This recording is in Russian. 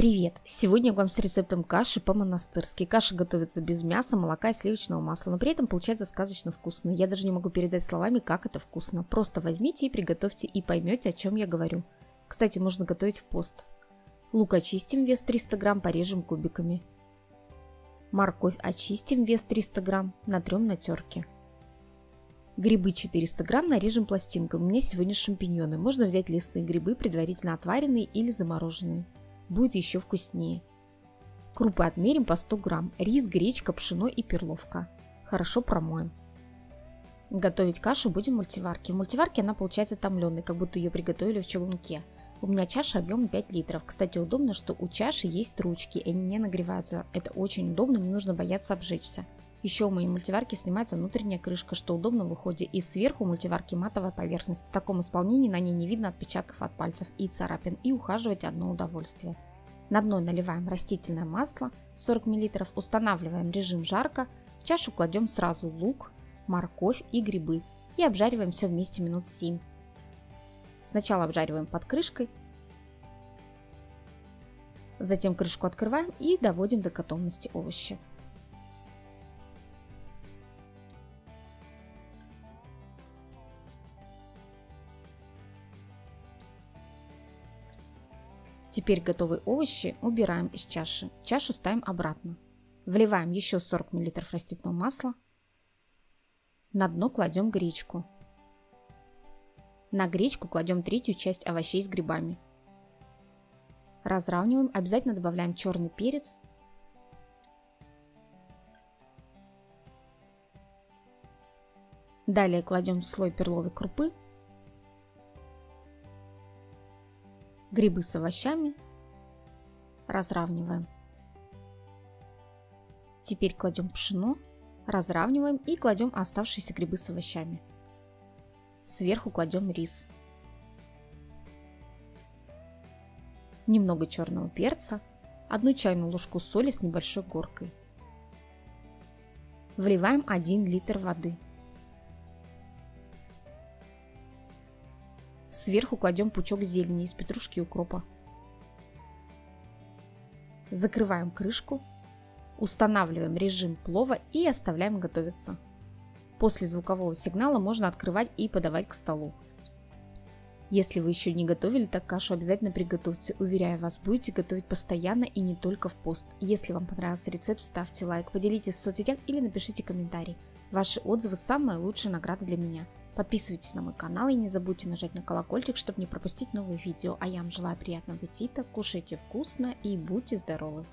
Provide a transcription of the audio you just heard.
Привет! Сегодня я вам с рецептом каши по-монастырски. Каша готовится без мяса, молока и сливочного масла, но при этом получается сказочно вкусно. Я даже не могу передать словами, как это вкусно. Просто возьмите и приготовьте и поймете, о чем я говорю. Кстати, можно готовить в пост. Лук очистим, вес 300 грамм, порежем кубиками. Морковь очистим, вес 300 грамм, натрем на терке. Грибы 400 грамм нарежем пластинками. У меня сегодня шампиньоны. Можно взять листные грибы, предварительно отваренные или замороженные будет еще вкуснее. Крупы отмерим по 100 грамм, рис, гречка, пшено и перловка. Хорошо промоем. Готовить кашу будем в мультиварке. В мультиварке она получается томленой, как будто ее приготовили в чугунке. У меня чаша объемом 5 литров. Кстати, удобно, что у чаши есть ручки, и они не нагреваются. Это очень удобно, не нужно бояться обжечься. Еще у моей мультиварки снимается внутренняя крышка, что удобно в уходе. И сверху мультиварки матовая поверхность. В таком исполнении на ней не видно отпечатков от пальцев и царапин. И ухаживать одно удовольствие. На дно наливаем растительное масло 40 мл, устанавливаем режим жарко, в чашу кладем сразу лук, морковь и грибы и обжариваем все вместе минут 7. Сначала обжариваем под крышкой, затем крышку открываем и доводим до готовности овощи. Теперь готовые овощи убираем из чаши. Чашу ставим обратно. Вливаем еще 40 мл растительного масла. На дно кладем гречку. На гречку кладем третью часть овощей с грибами. Разравниваем, обязательно добавляем черный перец. Далее кладем слой перловой крупы грибы с овощами, разравниваем. Теперь кладем пшено, разравниваем и кладем оставшиеся грибы с овощами. Сверху кладем рис. Немного черного перца, одну чайную ложку соли с небольшой горкой. Вливаем 1 литр воды – Сверху кладем пучок зелени из петрушки и укропа. Закрываем крышку, устанавливаем режим плова и оставляем готовиться. После звукового сигнала можно открывать и подавать к столу. Если вы еще не готовили так кашу, обязательно приготовьте. Уверяю вас, будете готовить постоянно и не только в пост. Если вам понравился рецепт, ставьте лайк, поделитесь в соцсетях или напишите комментарий. Ваши отзывы – самая лучшая награда для меня. Подписывайтесь на мой канал и не забудьте нажать на колокольчик, чтобы не пропустить новые видео. А я вам желаю приятного аппетита, кушайте вкусно и будьте здоровы!